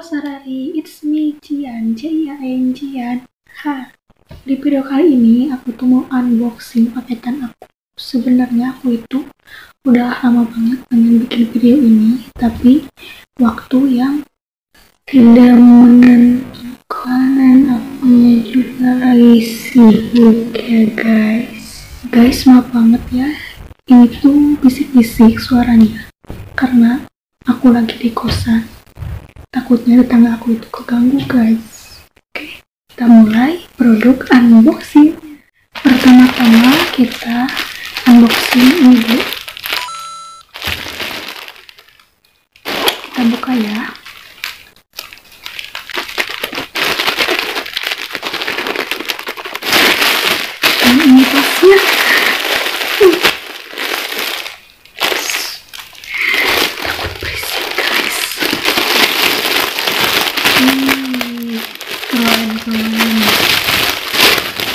Sarari, it's me Cian, C-I-A-N Cian. Ha, di video kali ini aku tuh mau unboxing paketan aku. Sebenarnya aku itu udah lama banget pengen bikin video ini, tapi waktu yang tidak menentukan aku juga lagi sibuk ya guys. Guys, maaf banget ya, ini tuh bisik-bisik suaranya karena aku lagi di kosan takutnya tetangga aku itu keganggu guys. Oke kita mulai produk unboxing. Pertama-tama kita unboxing ini dulu. Kita buka ya. Ini tasnya Hmm, keren keren.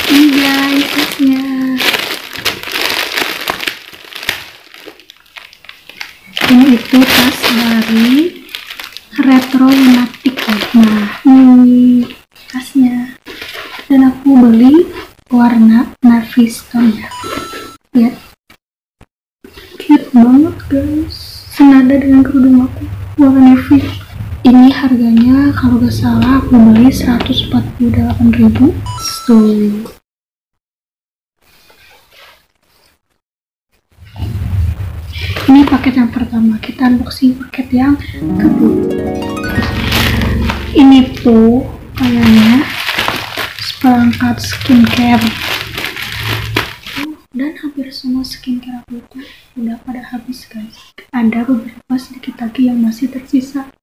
Ini guys tasnya. Ini itu tas dari Retro Lunatic. Nah, ini tasnya. Dan aku beli warna navy stone ya. Lihat. Cute banget guys. Senada dengan kerudung aku warna navy ini harganya kalau gak salah aku beli 148.000 so ini paket yang pertama. Kita unboxing paket yang kedua. Ini tuh kayaknya seperangkat skincare. Dan hampir semua skincare aku itu udah pada habis guys. Ada beberapa sedikit lagi yang masih tersisa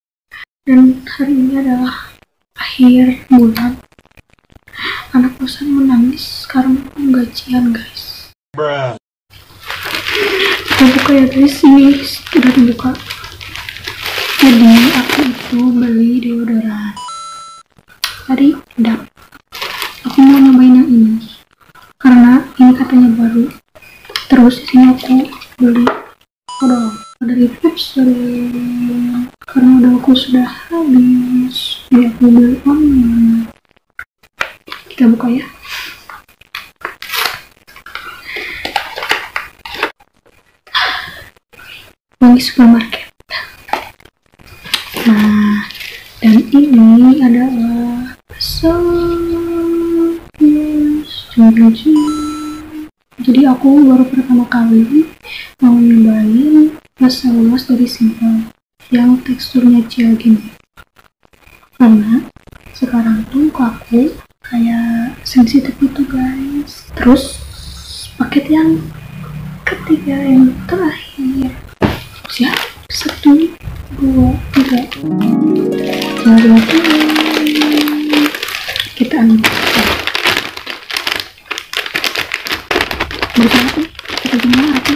dan hari ini adalah akhir bulan. Anak kosan menangis karena penggajian guys. Bruh. kita buka ya guys. Ini sudah dibuka. Jadi aku itu beli deodoran. Tadi udah. Aku mau nyobain yang ini. Karena ini katanya baru. Terus di sini aku beli. Udah dari Pips dari karena udah aku sudah habis. Jadi aku beli online. Kita buka ya. Wangi supermarket. Nah dan ini adalah Yes, jadi aku baru pertama kali mau nyobain rasa dari Simple yang teksturnya gel gini. Karena sekarang tuh aku kayak sensitif itu guys. Terus paket yang ketiga yang terakhir. Siap? Satu dua tiga. Tiga kita unboxing bersama aku kita gimana aku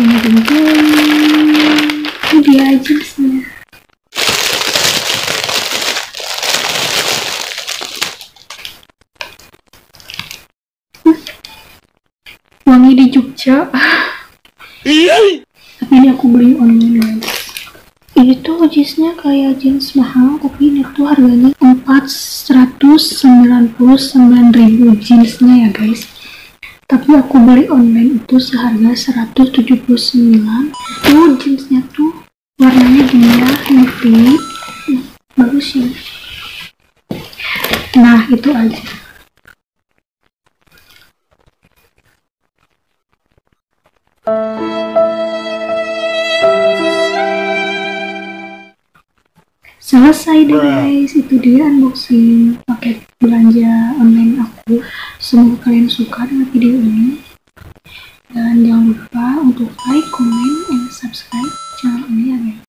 Ding. Ini dia jenisnya. Hmm. Wangi di Jogja. tapi ini aku beli online. Ini tuh jeansnya kayak jeans mahal, tapi ini tuh harganya 499.000 jeansnya ya guys tapi aku beli online itu seharga 179 tuh jeansnya tuh warnanya gini ya navy. Hmm, bagus ya nah itu aja. Selesai deh guys. Itu dia unboxing. Paket belanja Semoga kalian suka dengan video ini.